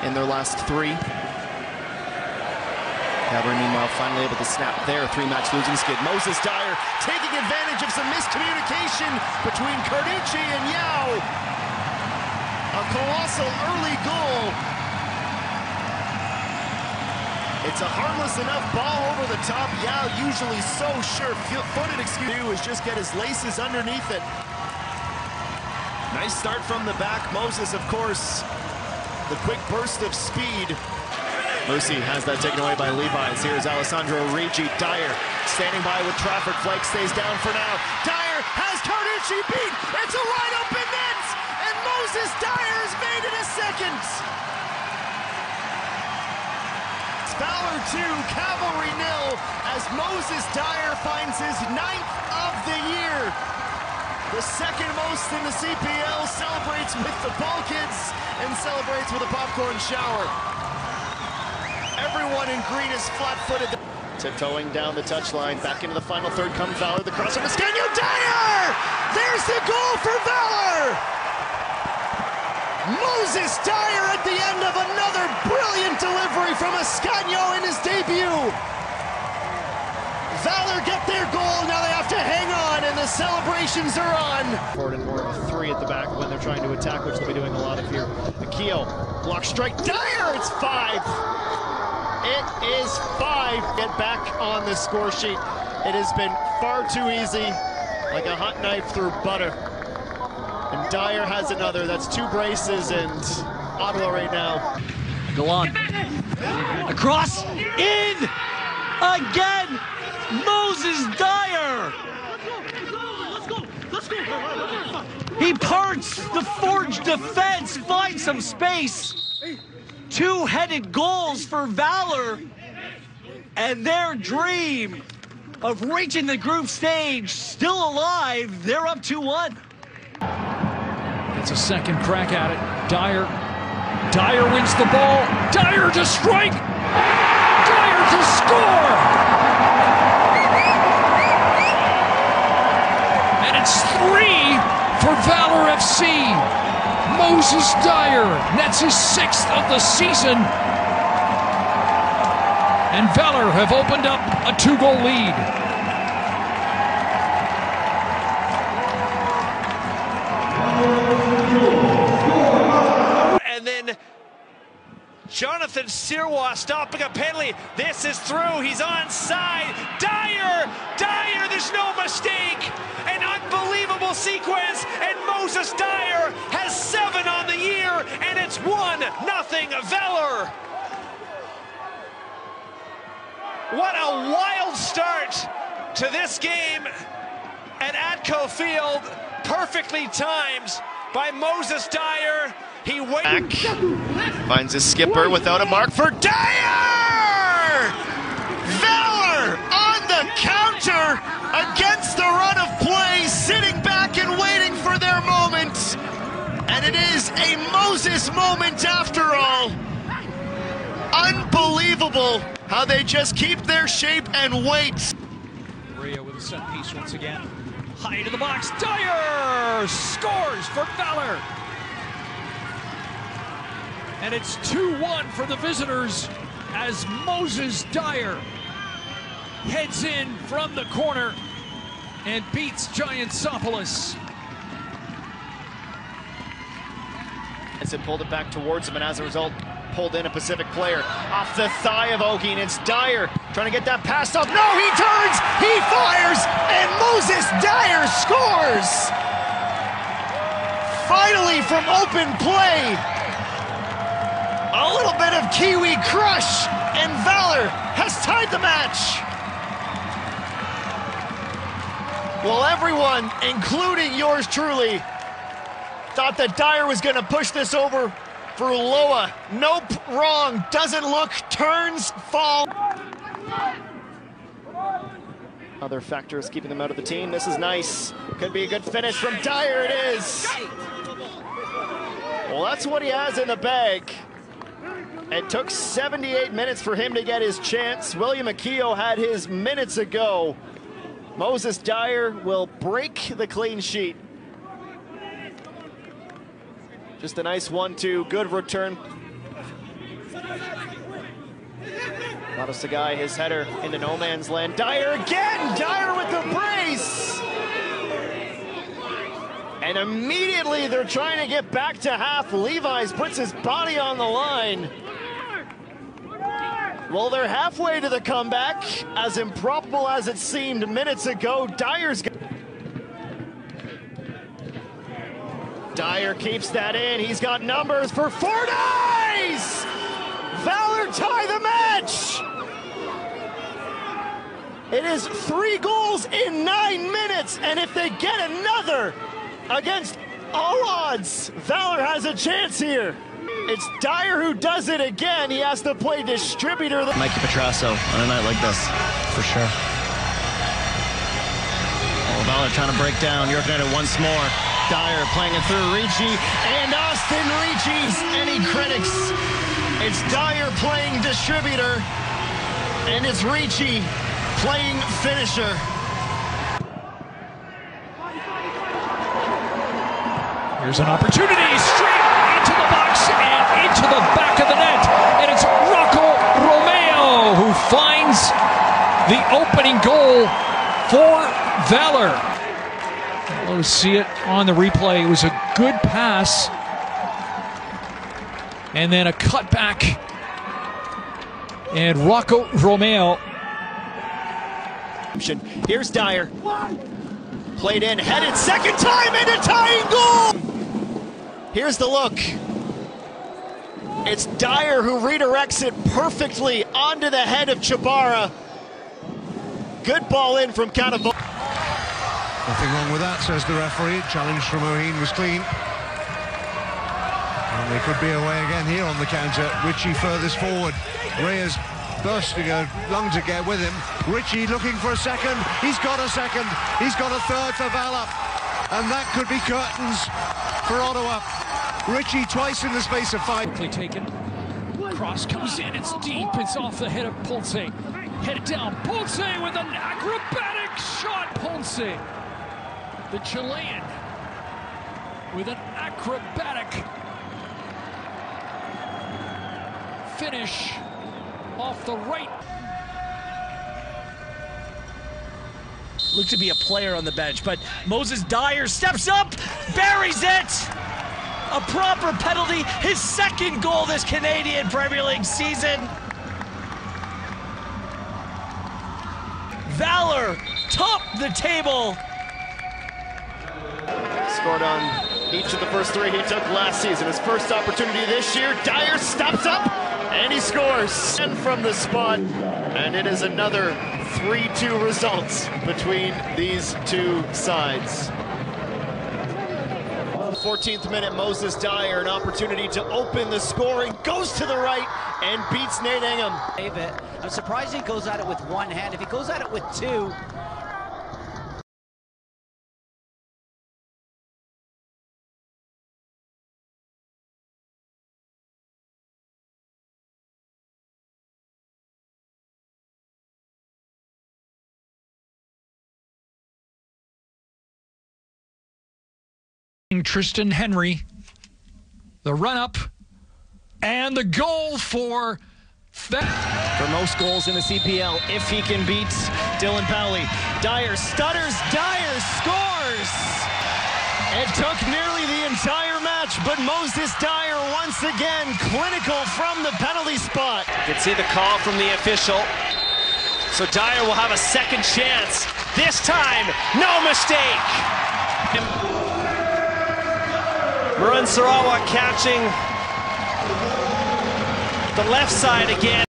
in their last three. Cavalry, meanwhile, finally able to snap their three-match losing skid. Moses Dyer taking advantage of some miscommunication between Carducci and Yao. A colossal early goal. It's a harmless enough ball over the top. Yao usually so sure-footed, excuse me, is just get his laces underneath it. Nice start from the back. Moses, of course, the quick burst of speed. Mercy has that taken away by Levi's. Here's Alessandro Riggi. Dyer standing by with Trafford. Flake stays down for now. Dyer has Carducci beat. It's a wide open net. And Moses Dyer has made it a second. Valour 2, Cavalry nil, as Moses Dyer finds his ninth. Second most in the CPL celebrates with the Balkans and celebrates with a popcorn shower. Everyone in green is flat-footed. Tiptoeing down the touchline, back into the final third comes Valour, the cross from Ascanio Dyer! There's the goal for Valour! Moses Dyer at the end of another brilliant delivery from Ascanio in his debut. Valour get their the celebrations are on. Forward and more of a three at the back when they're trying to attack, which they'll be doing a lot of here. Akio, block strike, Dyer, it's five. It is five. Get back on the score sheet. It has been far too easy, like a hot knife through butter. And Dyer has another. That's two braces and Ottawa right now. Galan. Across. In. Again. Moses Dyer. He parts the forged defense, finds some space. Two-headed goals for Valour. And their dream of reaching the group stage still alive. They're up 2-1. It's a second crack at it. Dyer. Dyer wins the ball. Dyer to strike. Dyer to score. FC. Moses Dyer nets his sixth of the season. And Valour have opened up a two goal lead. and then Jonathan Sirois stopping a penalty. This is through. He's onside. Dyer, Dyer, there's no mistake. An unbelievable sequence, and nothing Valour. What a wild start to this game at Atco Field. Perfectly timed by Moses Dyer. He waits. Finds his skipper without a mark for Dyer! A Moses moment after all. Unbelievable how they just keep their shape and wait. Rio with a set piece once again. High into the box. Dyer scores for Valour. And it's 2-1 for the visitors as Moses Dyer heads in from the corner and beats Giantsopoulos. As it pulled it back towards him, and as a result, pulled in a Pacific player off the thigh of Ogie, and it's Dyer trying to get that pass up. No, he turns, he fires, and Moses Dyer scores! Finally, from open play, a little bit of Kiwi crush, and Valour has tied the match. Well, everyone, including yours truly, thought that Dyer was going to push this over for Loa. Nope, wrong. Doesn't look, turns, fall. Other factors keeping them out of the team. This is nice. Could be a good finish from Dyer. It is. Well, that's what he has in the bag. It took 78 minutes for him to get his chance. William Akio had his minutes ago. Moses Dyer will break the clean sheet. Just a nice one-two, good return guy, his header into no man's land. Dyer again! Dyer with the brace! And immediately they're trying to get back to half. Levi's puts his body on the line. Well, they're halfway to the comeback. As improbable as it seemed minutes ago, Dyer's... Dyer keeps that in. He's got numbers for four Fordyce! Valour tie the match! It is three goals in nine minutes, and if they get another against all odds, Valour has a chance here. It's Dyer who does it again. He has to play distributor. Mikey Petrasso on a night like this, for sure. Oh, Valour trying to break down. York United once more. Dyer playing it through Ricci and Austin Ricci's any critics. It's Dyer playing distributor and it's Ricci playing finisher. Here's an opportunity straight into the box and into the back of the net. And it's Rocco Romeo who finds the opening goal for Valour. We'll see it on the replay. It was a good pass. And then a cutback. And Rocco Romeo. Here's Dyer. Played in, headed second time into tying goal. Here's the look. It's Dyer who redirects it perfectly onto the head of Chabara. Good ball in from Catavo. Nothing wrong with that, says the referee. Challenge from O'Heen was clean. And they could be away again here on the counter. Ricci furthest forward. Reyes bursting a lung to get with him. Ricci looking for a second. He's got a second. He's got a third for Valour. And that could be curtains for Ottawa. Ricci twice in the space of five. Quickly taken. Cross comes in. It's deep. It's off the head of Ponce. Headed down. Ponce with an acrobatic shot. Ponce, the Chilean, with an acrobatic finish off the right. Looked to be a player on the bench, but Moses Dyer steps up, buries it. A proper penalty, his second goal this Canadian Premier League season. Valour top the table. Scored on each of the first three he took last season. His first opportunity this year. Dyer steps up and he scores. And from the spot, and it is another 3-2 results between these two sides. 14th minute, Moses Dyer, an opportunity to open the scoring, goes to the right and beats Nate Ingham. I'm surprised he goes at it with one hand. If he goes at it with two, Tristan Henry. The run up and the goal for for most goals in the CPL, if he can beat Dylan Powley. Dyer stutters, Dyer scores! It took nearly the entire match, but Moses Dyer once again clinical from the penalty spot. You can see the call from the official. So Dyer will have a second chance. This time, no mistake. Murun Sarawa catching the left side again.